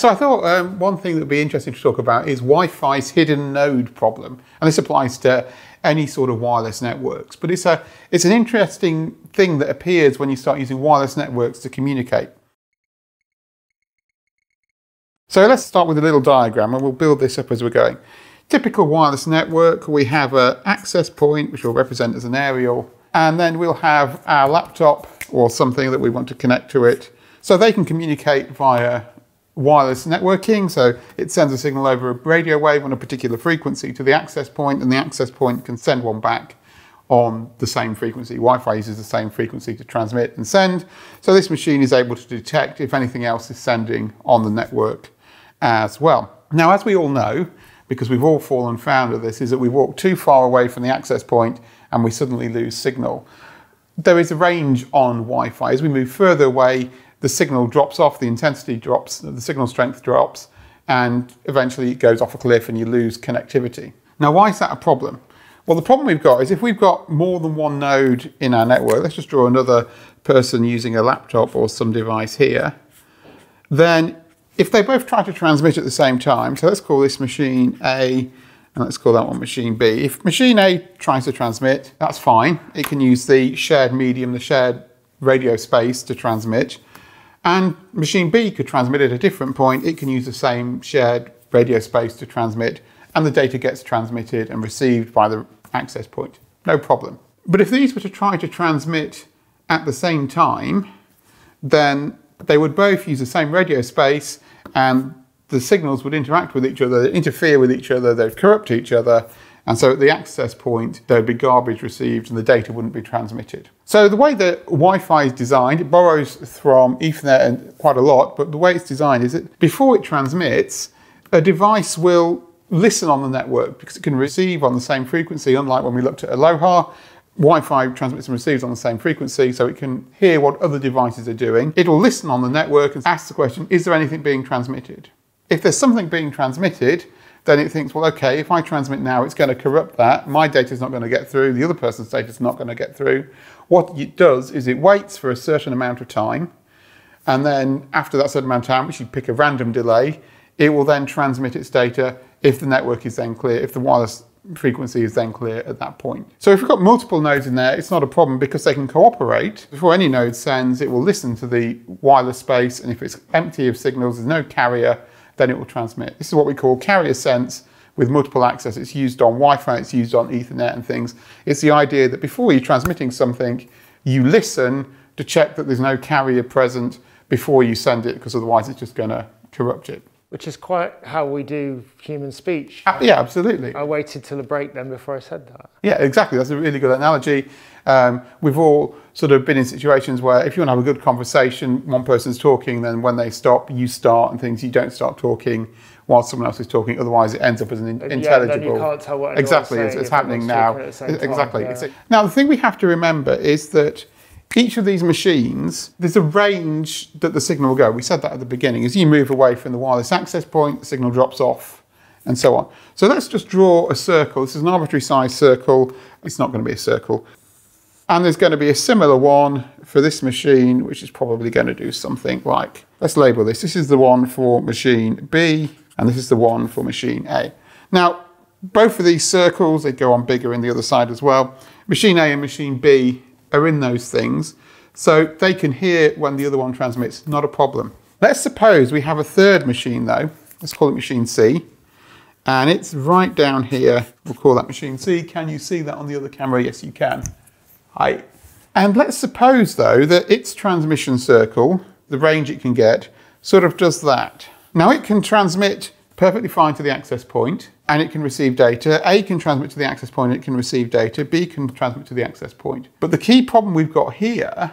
So I thought um, one thing that would be interesting to talk about is Wi-Fi's hidden node problem. And this applies to any sort of wireless networks. But it's, a, it's an interesting thing that appears when you start using wireless networks to communicate. So let's start with a little diagram and we'll build this up as we're going. Typical wireless network, we have an access point, which we'll represent as an aerial, and then we'll have our laptop or something that we want to connect to it. So they can communicate via wireless networking. So it sends a signal over a radio wave on a particular frequency to the access point, and the access point can send one back on the same frequency. Wi-Fi uses the same frequency to transmit and send. So this machine is able to detect if anything else is sending on the network as well. Now, as we all know, because we've all fallen foul of this, is that we walk too far away from the access point and we suddenly lose signal. There is a range on Wi-Fi. As we move further away, the signal drops off, the intensity drops, the signal strength drops, and eventually it goes off a cliff and you lose connectivity. Now, why is that a problem? Well, the problem we've got is if we've got more than one node in our network, let's just draw another person using a laptop or some device here, then if they both try to transmit at the same time, so let's call this machine A and let's call that one machine B. If machine A tries to transmit, that's fine. It can use the shared medium, the shared radio space to transmit. And machine B could transmit at a different point. It can use the same shared radio space to transmit, and the data gets transmitted and received by the access point. No problem. But if these were to try to transmit at the same time, then they would both use the same radio space and the signals would interact with each other, interfere with each other, they'd corrupt each other, and so at the access point, there would be garbage received and the data wouldn't be transmitted. So the way that Wi-Fi is designed, it borrows from Ethernet and quite a lot, but the way it's designed is that before it transmits, a device will listen on the network because it can receive on the same frequency, unlike when we looked at Aloha, Wi-Fi transmits and receives on the same frequency, so it can hear what other devices are doing. It will listen on the network and ask the question, is there anything being transmitted? If there's something being transmitted, then it thinks, well, okay, if I transmit now, it's going to corrupt that. My data is not going to get through. The other person's data is not going to get through. What it does is it waits for a certain amount of time. And then after that certain amount of time, which you pick a random delay, it will then transmit its data if the network is then clear, if the wireless frequency is then clear at that point. So if you've got multiple nodes in there, it's not a problem because they can cooperate. Before any node sends, it will listen to the wireless space, and if it's empty of signals, there's no carrier, then it will transmit. This is what we call carrier sense with multiple access. It's used on Wi-Fi, it's used on Ethernet and things. It's the idea that before you're transmitting something, you listen to check that there's no carrier present before you send it, because otherwise it's just going to corrupt it. Which is quite how we do human speech. Uh, yeah, absolutely. I waited till the break then before I said that. Yeah, exactly. That's a really good analogy. Um, we've all sort of been in situations where if you want to have a good conversation, one person's talking, then when they stop, you start, and things you don't start talking while someone else is talking. Otherwise, it ends up as an in- intelligible. Yeah, then you can't tell what exactly. It's, it's happening now. exactly. Time, yeah. Now, the thing we have to remember is that each of these machines, there's a range that the signal will go. We said that at the beginning. As you move away from the wireless access point, the signal drops off and so on. So let's just draw a circle. This is an arbitrary size circle. It's not going to be a circle. And there's going to be a similar one for this machine, which is probably going to do something like, let's label this. This is the one for machine B, and this is the one for machine A. Now, both of these circles, they go on bigger in the other side as well. Machine A and machine B are in those things, so they can hear when the other one transmits, not a problem. Let's suppose we have a third machine though, let's call it machine C, and it's right down here. We'll call that machine C. Can you see that on the other camera? Yes, you can. Hi. And let's suppose though that its transmission circle, the range it can get, sort of does that. Now it can transmit perfectly fine to the access point and it can receive data. A can transmit to the access point, it can receive data. B can transmit to the access point. But the key problem we've got here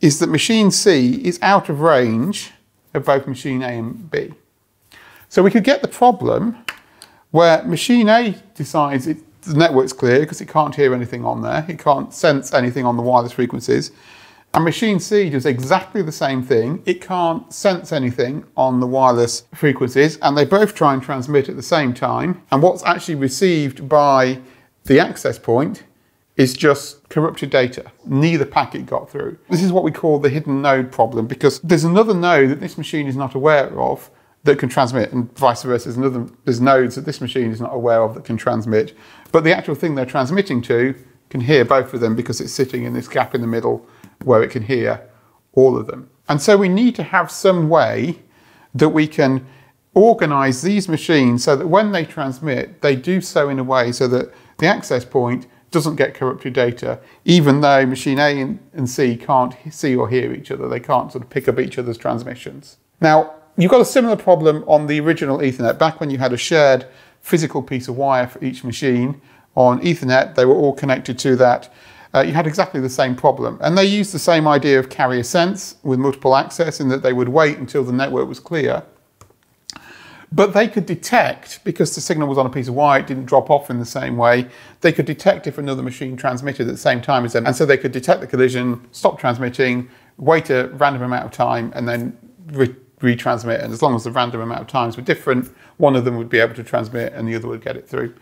is that machine C is out of range of both machine A and B. So we could get the problem where machine A decides it, the network's clear because it can't hear anything on there, it can't sense anything on the wireless frequencies, and machine C does exactly the same thing. It can't sense anything on the wireless frequencies, and they both try and transmit at the same time. And what's actually received by the access point is just corrupted data. Neither packet got through. This is what we call the hidden node problem because there's another node that this machine is not aware of that can transmit, and vice versa. There's, another, there's nodes that this machine is not aware of that can transmit. But the actual thing they're transmitting to can hear both of them because it's sitting in this gap in the middle where it can hear all of them. And so we need to have some way that we can organize these machines so that when they transmit, they do so in a way so that the access point doesn't get corrupted data, even though machine A and C can't see or hear each other. They can't sort of pick up each other's transmissions. Now, you've got a similar problem on the original Ethernet. Back when you had a shared physical piece of wire for each machine on Ethernet, they were all connected to that. Uh, you had exactly the same problem. And they used the same idea of carrier sense with multiple access in that they would wait until the network was clear. But they could detect, because the signal was on a piece of wire, it didn't drop off in the same way, they could detect if another machine transmitted at the same time as them. And so they could detect the collision, stop transmitting, wait a random amount of time, and then re retransmit. And as long as the random amount of times were different, one of them would be able to transmit and the other would get it through.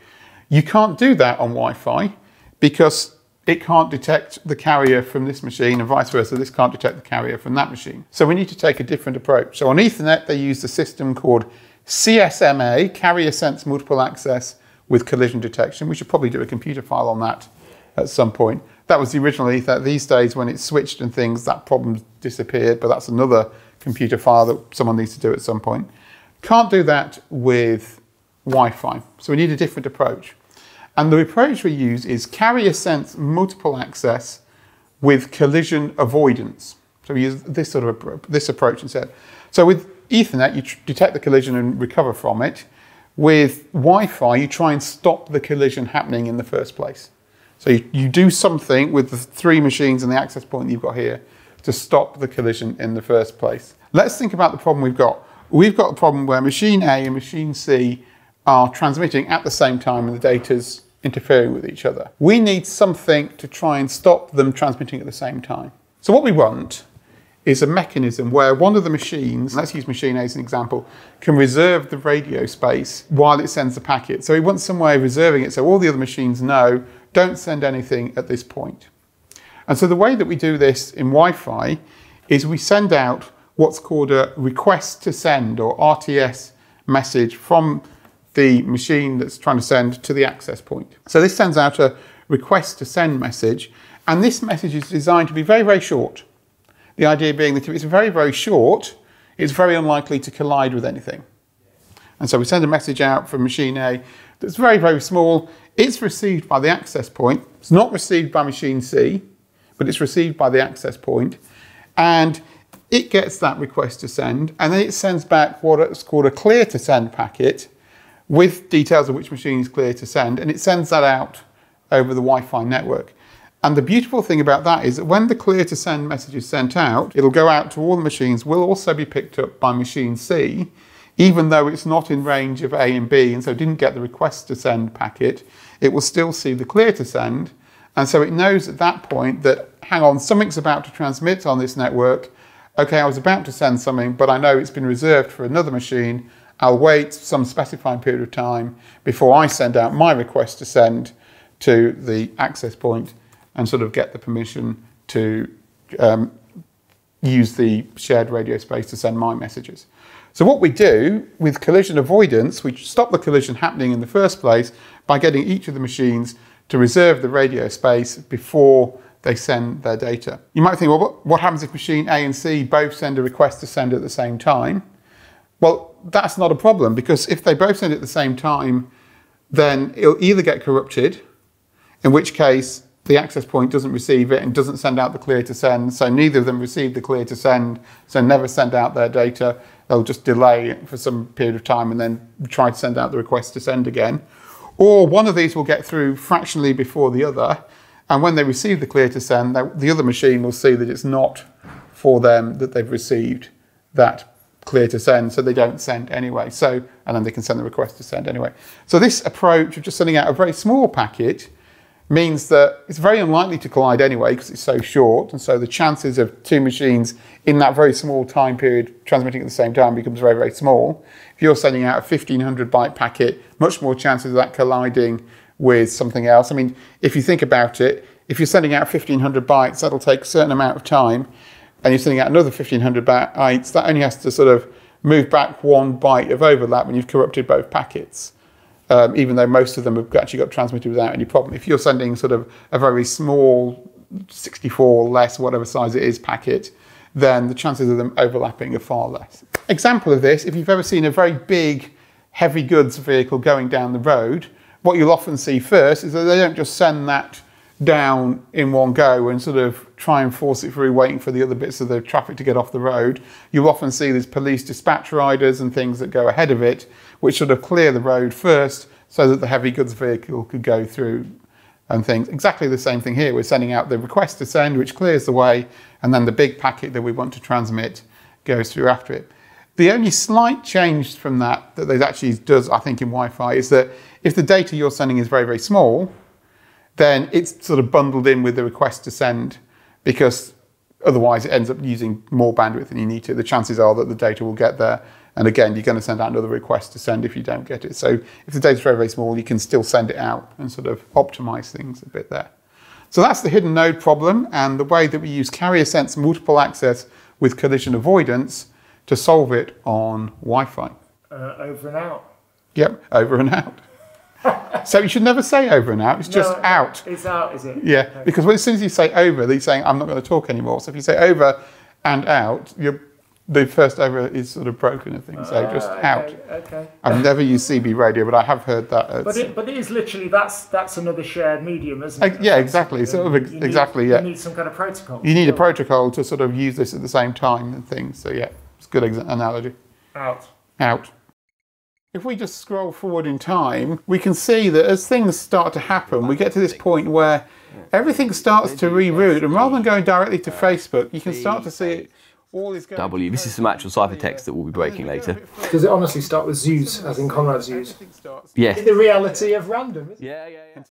You can't do that on Wi-Fi because it can't detect the carrier from this machine and vice versa. This can't detect the carrier from that machine. So we need to take a different approach. So on Ethernet, they use the system called CSMA, Carrier Sense Multiple Access with Collision Detection. We should probably do a Computerphile on that at some point. That was the original Ethernet. These days, when it's switched and things, that problem disappeared, but that's another Computerphile that someone needs to do at some point. Can't do that with Wi-Fi, so we need a different approach. And the approach we use is carrier sense multiple access with collision avoidance. So we use this sort of this approach instead. So with Ethernet, you detect the collision and recover from it. With Wi-Fi, you try and stop the collision happening in the first place. So you, you do something with the three machines and the access point you've got here to stop the collision in the first place. Let's think about the problem we've got. We've got a problem where machine A and machine C are transmitting at the same time and the data's interfering with each other. We need something to try and stop them transmitting at the same time. So what we want is a mechanism where one of the machines, let's use machine A as an example, can reserve the radio space while it sends the packet. So we want some way of reserving it so all the other machines know, don't send anything at this point. And so the way that we do this in Wi-Fi is we send out what's called a request to send or RTS message from the machine that's trying to send to the access point. So this sends out a request to send message and this message is designed to be very, very short. The idea being that if it's very, very short, it's very unlikely to collide with anything. And so we send a message out from machine A that's very, very small. It's received by the access point. It's not received by machine C, but it's received by the access point. And it gets that request to send, and then it sends back what's called a clear to send packet with details of which machine is clear to send, and it sends that out over the Wi-Fi network. And the beautiful thing about that is that when the clear to send message is sent out, it'll go out to all the machines, will also be picked up by machine C, even though it's not in range of A and B, and so didn't get the request to send packet, it will still see the clear to send. And so it knows at that point that, hang on, something's about to transmit on this network. Okay, I was about to send something, but I know it's been reserved for another machine. I'll wait some specified period of time before I send out my request to send to the access point and sort of get the permission to um, use the shared radio space to send my messages. So what we do with collision avoidance, we stop the collision happening in the first place by getting each of the machines to reserve the radio space before they send their data. You might think, well, what happens if machine A and C both send a request to send at the same time? Well, that's not a problem because if they both send it at the same time, then it'll either get corrupted, in which case the access point doesn't receive it and doesn't send out the clear to send. So neither of them receive the clear to send, so never send out their data. They'll just delay for some period of time and then try to send out the request to send again. Or one of these will get through fractionally before the other. And when they receive the clear to send, the other machine will see that it's not for them that they've received that clear to send, so they don't send anyway. So, and then they can send the request to send anyway. So this approach of just sending out a very small packet means that it's very unlikely to collide anyway because it's so short. And so the chances of two machines in that very small time period transmitting at the same time becomes very, very small. If you're sending out a 1500 byte packet, much more chances of that colliding with something else. I mean, if you think about it, if you're sending out 1500 bytes, that'll take a certain amount of time. And you're sending out another 1500 bytes, that only has to sort of move back one byte of overlap when you've corrupted both packets. Um, even though most of them have actually got transmitted without any problem. If you're sending sort of a very small 64 less, whatever size it is, packet, then the chances of them overlapping are far less. Example of this, if you've ever seen a very big heavy goods vehicle going down the road, what you'll often see first is that they don't just send that down in one go and sort of try and force it through waiting for the other bits of the traffic to get off the road. You'll often see these police dispatch riders and things that go ahead of it, which sort of clear the road first so that the heavy goods vehicle could go through and things. Exactly the same thing here. We're sending out the request to send, which clears the way, and then the big packet that we want to transmit goes through after it. The only slight change from that that it actually does, I think, in Wi-Fi is that if the data you're sending is very, very small, then it's sort of bundled in with the request to send because otherwise it ends up using more bandwidth than you need to. The chances are that the data will get there. And again, you're going to send out another request to send if you don't get it. So if the data is very, very small, you can still send it out and sort of optimize things a bit there. So that's the hidden node problem and the way that we use carrier sense multiple access with collision avoidance to solve it on Wi-Fi. Uh, over and out. Yep, over and out. So you should never say over and out, it's just No, out. It's out, is it? Yeah, because as soon as you say over, they're saying, I'm not going to talk anymore. So if you say over and out, you're, the first over is sort of broken and things. So just Ah, okay, out. Okay. I've never used CB radio, but I have heard that. But it, but it is literally that's that's another shared medium, isn't it? yeah, exactly, sort of ex- need- exactly, yeah. You need some kind of protocol. you need a protocol to sort of use this at the same time and things. So yeah, it's a good analogy. out. Out. If we just scroll forward in time, we can see that as things start to happen, we get to this point where everything starts to reroute, and rather than going directly to Facebook, you can start to see it all is going. W. This is some actual ciphertext that we'll be breaking later. Does it honestly start with Zuse, as in Konrad's Zuse? Everything starts- Yes. The reality of random, isn't it? Yeah, yeah, yeah.